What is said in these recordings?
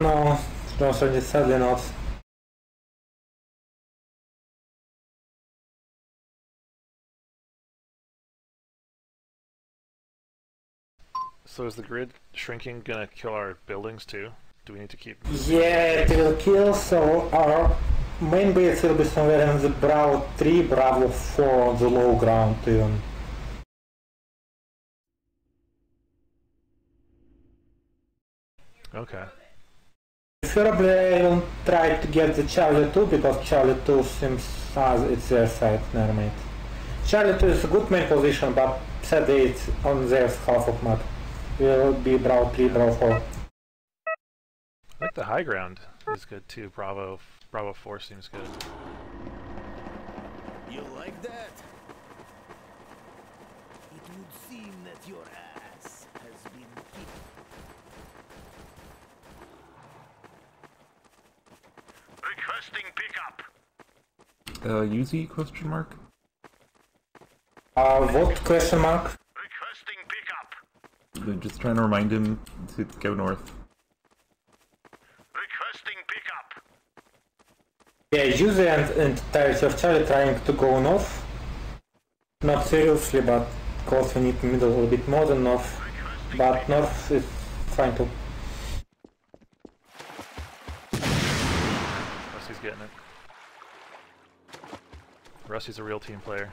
No, no, sadly not. So is the grid shrinking gonna kill our buildings too? Do we need to keep... Yeah, it will kill, so our main base will be somewhere in the Bravo 3, Bravo 4 on the low ground even. Okay. Preferably I will try to get the Charlie 2 because Charlie 2 seems as it's their side, never mind. Charlie 2 is a good main position, but sadly it's on their half of map. Will be Bravo 3, Bravo 4. I think the high ground is good too. Bravo, Bravo 4 seems good. You like that? It would seem that your ass has been kicked. Requesting pickup. Uh, Uzi question mark? Uh, what question mark? Requesting pickup. They're just trying to remind him to go north. Requesting pickup. Yeah, user and entirety of Charlie trying to go north. Not seriously, but of course we need middle a little bit more than north. But north is fine too. Rusty's getting it. Rusty's a real team player.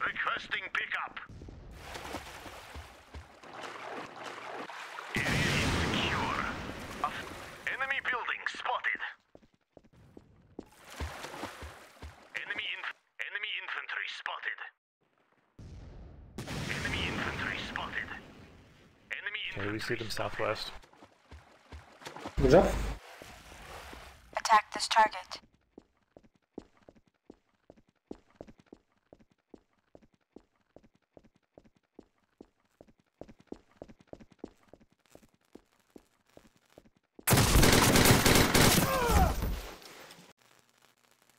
Requesting pickup. Area is secure. Enemy building spotted. Enemy inf- enemy infantry spotted. Enemy infantry spotted. Enemy infantry. Okay, infantry we see them southwest. Good job. Attack this target.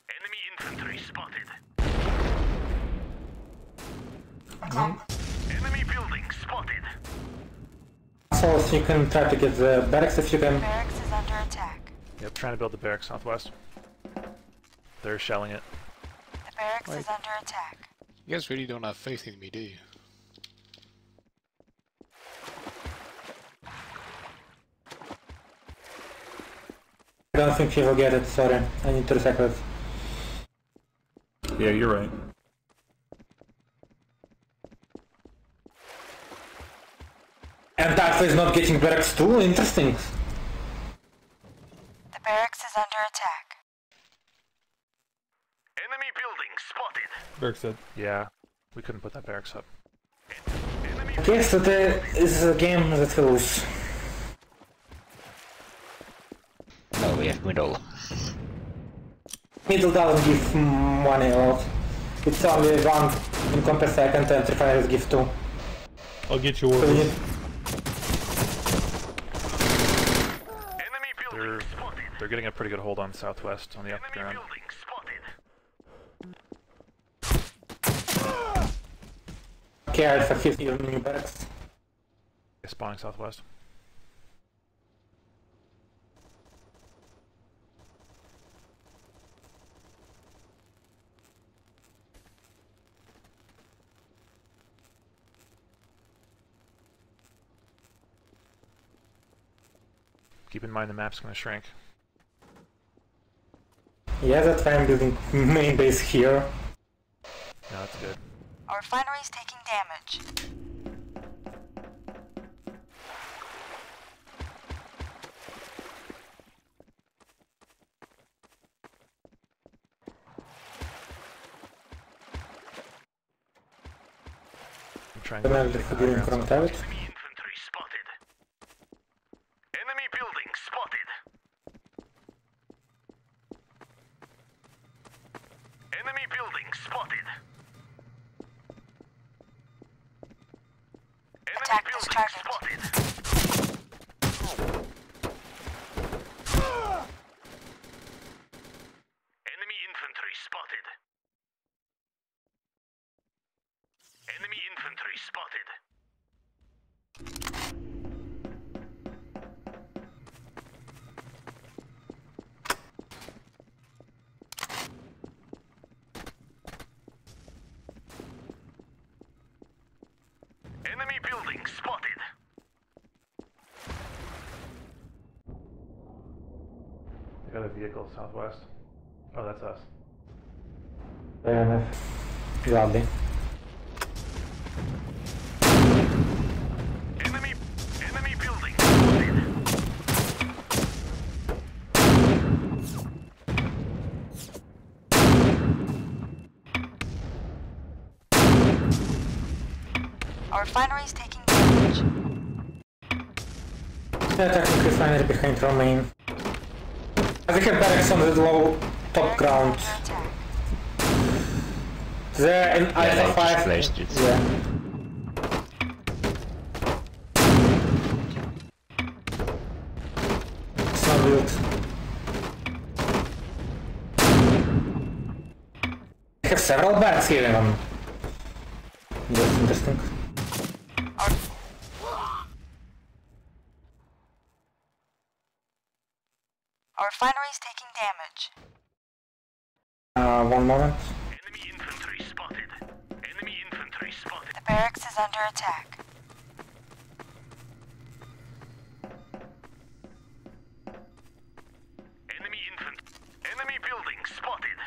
Enemy infantry spotted. Enemy building spotted. So you can try to get the barracks if you can. Barracks is under attack. Yep, trying to build the barracks southwest. They're shelling it. The barracks is under attack. You guys really don't have faith in me, do you? I don't think he will get it, sorry. I need to recycle it. Yeah, you're right. And that is not getting barracks too? Interesting. The barracks is under attack. Enemy building spotted. Berg said. Yeah, we couldn't put that barracks up. Enemy Okay, so the, this is a game that we lose. No, we have middle. Middle doesn't give money a lot. It's only one income per second and refineries give two. I'll get you So you order. need enemy building They're spotted. They're getting a pretty good hold on southwest on the up ground. building spotted. Okay, 50 your new barracks. Spawning southwest. Keep in mind the map's gonna shrink. Yeah, that's why I'm building main base here. No, that's good. Our refinery is taking damage. I'm trying to I'll the get in from southwest. turret. Enemy infantry spotted. Enemy building spotted. Enemy building spotted. Enemy Attack building spotted. Enemy infantry spotted. Enemy infantry spotted. A vehicle southwest. Oh, that's us. Fair enough. Gladly. Enemy, enemy building. Our refinery is taking damage. Yeah, technically refinery behind Romaine. They have barracks on the low top ground. They're in Yeah, Alpha they just 5. flashed it. Yeah. It's not built. They have several barracks here um, even. That's interesting. Our refinery is taking damage. Uh, one moment. Enemy infantry spotted. Enemy infantry spotted. The barracks is under attack. Enemy infant. Enemy building spotted.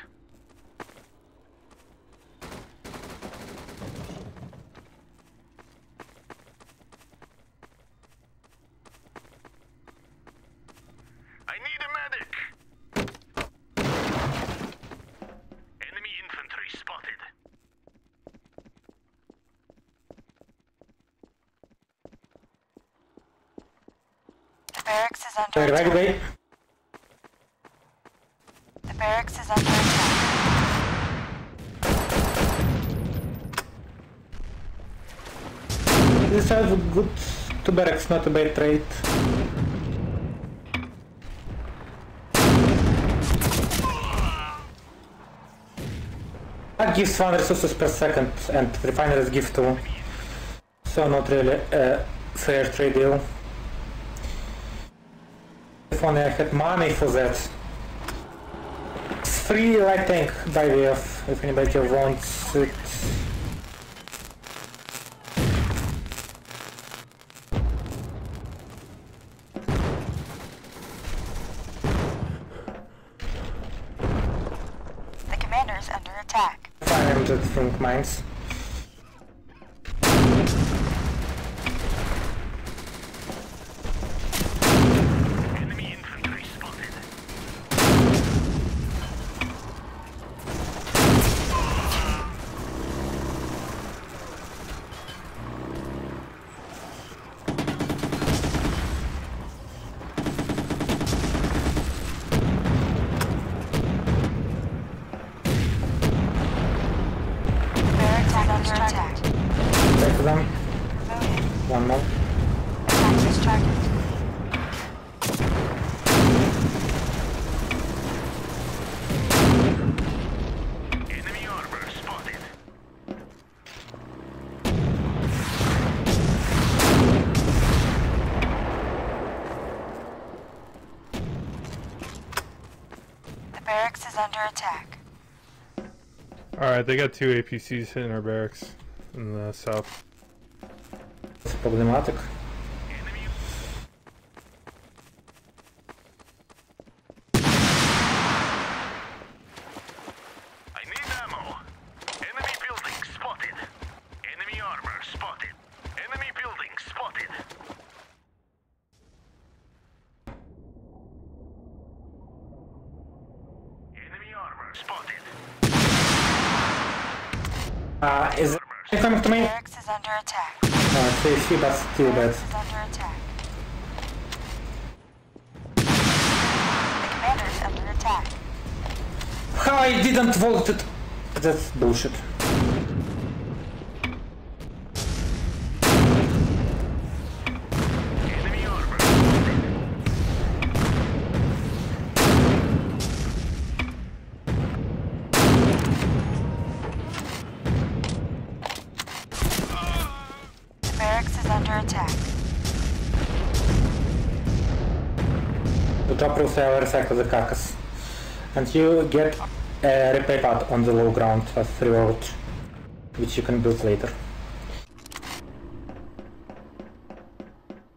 I need a medic. Enemy infantry spotted. The barracks is under Wait, attack. wait. The barracks is under attack. This has a good two barracks, not a bad trade. That gives one resources per second and refineries give two. So not really a fair trade deal. If only I had money for that. It's free lighting by the way if anybody wants it. The commander is under attack. 500 think mines. Enemy infantry spotted. Barracks is under attack. Take them. Promoted. One more. Attack this target. Enemy armor spotted. The barracks is under attack. Alright, they got two APCs hitting our barracks in the south. It's problematic. Attack. The commander is under attack. How I didn't vote it? That's bullshit. Roof tower recycle the carcass. And you get a repair pad on the low ground as reward, which you can build later.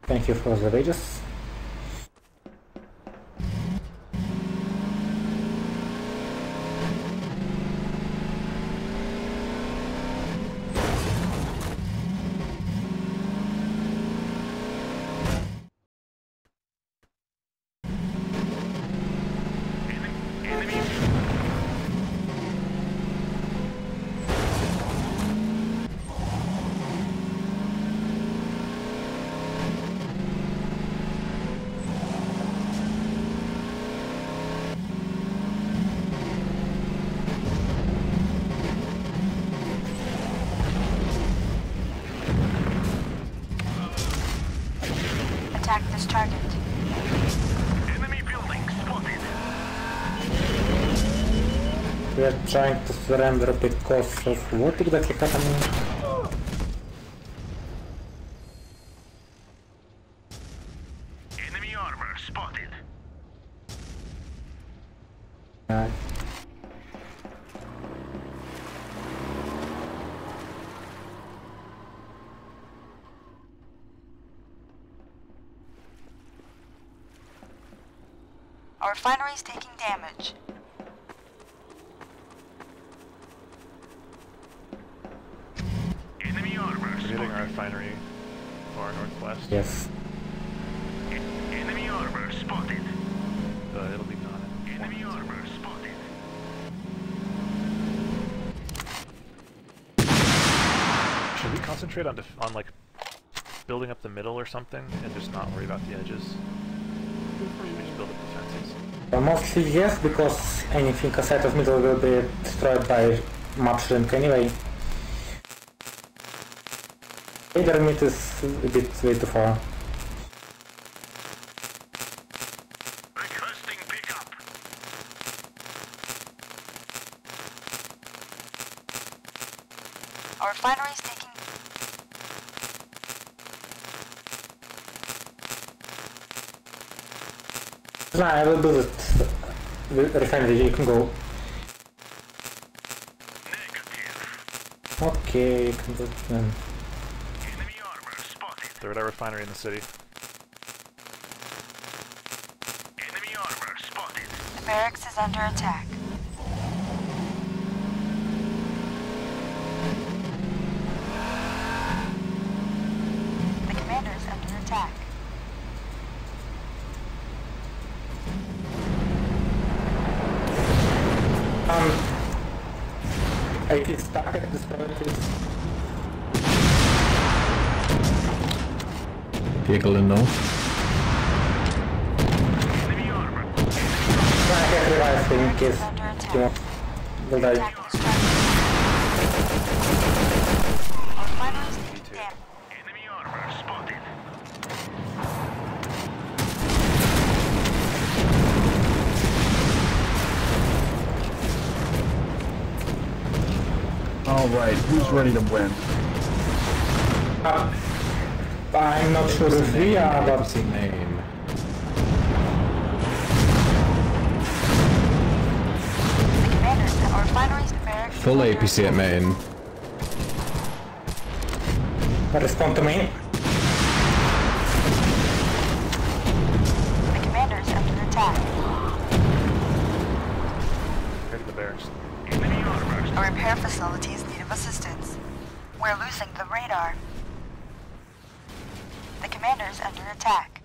Thank you for the wages. this target. Enemy building spotted. We are trying to surrender because of what exactly happened? Enemy armor spotted. Uh, Our refinery is taking damage. Enemy armor We're hitting spotted. our refinery far northwest. yes. Enemy armor spotted. Uh, it'll be gone Enemy armor spotted. Should we concentrate on def- on like building up the middle or something, and just not worry about the edges? We just build up defenses. Uh, mostly yes, because anything outside of middle will be destroyed by map shrink anyway. Either mid is a bit way too far. Requesting pickup. Our refinery is taking... No, I will build it. The refinery, you can go. Negative. Okay, you can do it then. Enemy armor at our refinery in the city. Enemy armor spotted. The barracks is under attack. The commander is under attack. Um, I get stuck at this point. Vehicle in north. Enemy armor. I have realized in case you attack. will die. Attack this target. Our refinery is taking damage. Enemy armor spotted. Alright, who's ready to win? Uh, I'm not sure if we are, but APC main. The commander, our refinery is barracks. is Full APC at main. respond to me. The commander is under attack. Head to the barracks. Enemy armor. Our repair facility is need of assistance. We're losing the radar. Attack.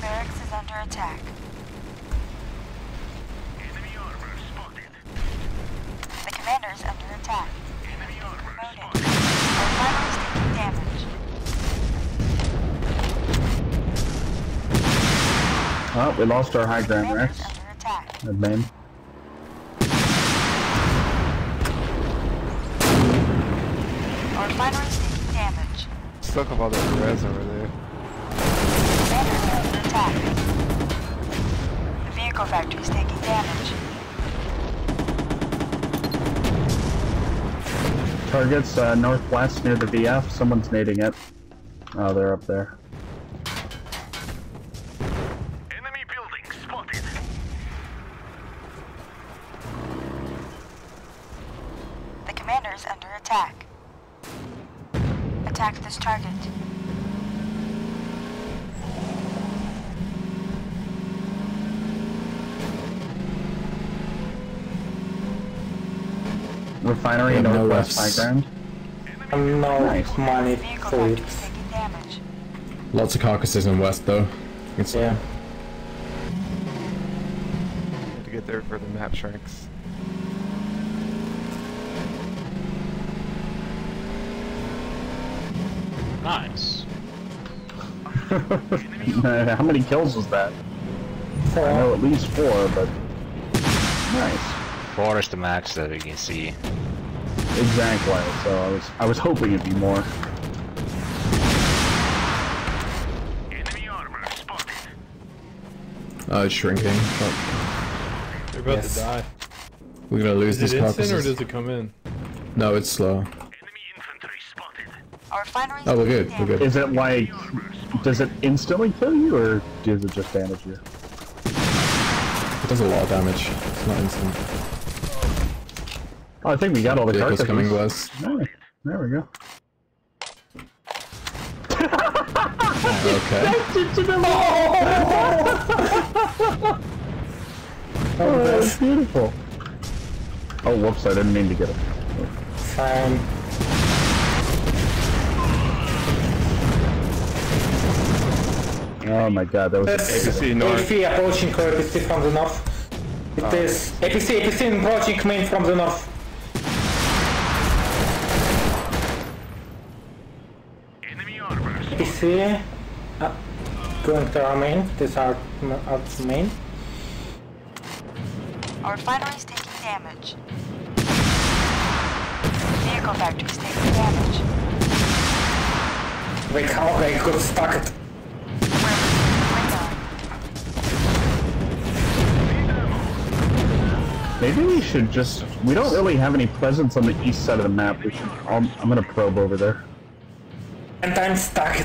Barracks is under attack. enemy armor spotted. The commander is under attack. Enemy armor Promoted. spotted. Our refinery is taking damage. Oh, we lost our high ground Commander Rex. under attack. At main. Our refinery is taking damage. Still have all that res over there. Commander is under attack. The vehicle factory is taking damage. Targets uh, northwest near the VF. Someone's nading it. Oh, they're up there. Enemy building spotted. The commander is under attack. Attack this target. Refinery Yeah, no northwest high ground. Um, no Nice. money Vehicle for factory it. is taking damage. Lots of carcasses in west though. It's Yeah. to get there for the map shrinks. Nice. How many kills was that? I know Four. at least four, but nice. four is the max that we can see. Exactly. So I was I was hoping it'd be more. Enemy armor spotted. Oh, it's shrinking. Fuck. They're about Yes. to die. We're gonna lose Is this it instant or does it come in? No, it's slow. Enemy infantry spotted. Our refineries Oh, we're good. We're good. Is it like does it instantly kill you or does it just damage you? It does a lot of damage. It's not instant. Oh, I think we got all the Vehicles coming west. There, there we go. Okay. Oh, oh that's beautiful. Oh, whoops! I didn't mean to get it. Fine. Oh my god, that was That's amazing. APC approaching APC from the north. It uh, is APC, APC approaching main from the north. Enemy armor APC uh, going to our main. This our, our main. Our refineries taking damage. Vehicle factories taking damage. Wait, how they got stuck it? Maybe we should just. We don't really have any presence on the east side of the map. We should. I'm, I'm gonna probe over there. And I'm stuck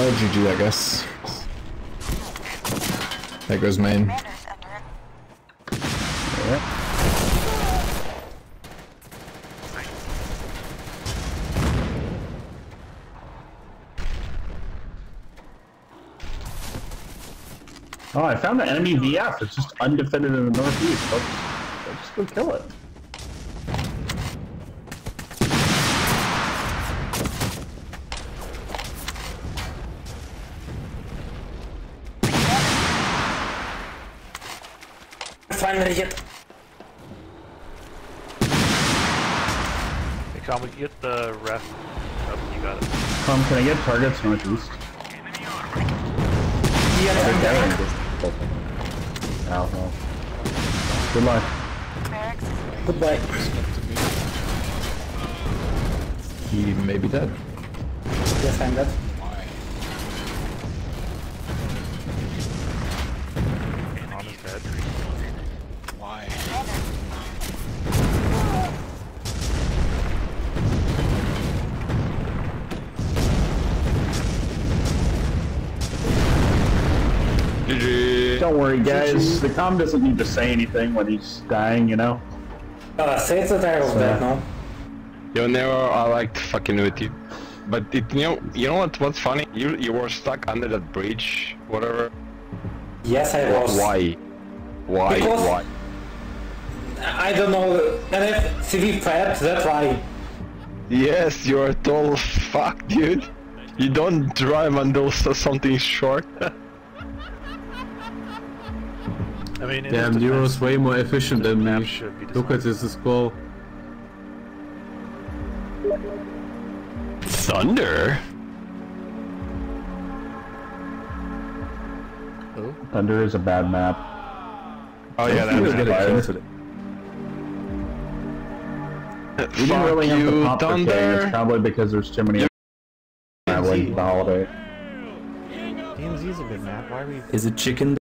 Well, GG, I guess. There goes main. Oh, I found the enemy VF. It's just undefended in the northeast. Let's, let's go kill it. Finally hit. Hey, Con, we can get the ref. Oh, you got it. Tom, can I get targets northeast? Yes, I'm There down. Ow, well. Good luck. Goodbye. He may be dead. Yes, I'm dead. Don't worry, guys. The com doesn't need to say anything when he's dying, you know? Uh, say that I was dead now. Yo, Nero, I liked fucking with you. But it, you know, you know what? What's funny? You you were stuck under that bridge, whatever. Yes, I was. Why? Why? Because- Why? I don't know. And if CV fat, that's why. Yes, you're a total fuck, dude. You don't drive until s- something short. I mean, in Damn, his Nero's defense, way more efficient than me. Look at this scroll. Thunder? Thunder is a bad map. Oh yeah, that was that's get fire. We didn't really have to you, pop the king. It's probably because there's too many traveling the holiday. DMZ is a good map. Why are we? Is it chicken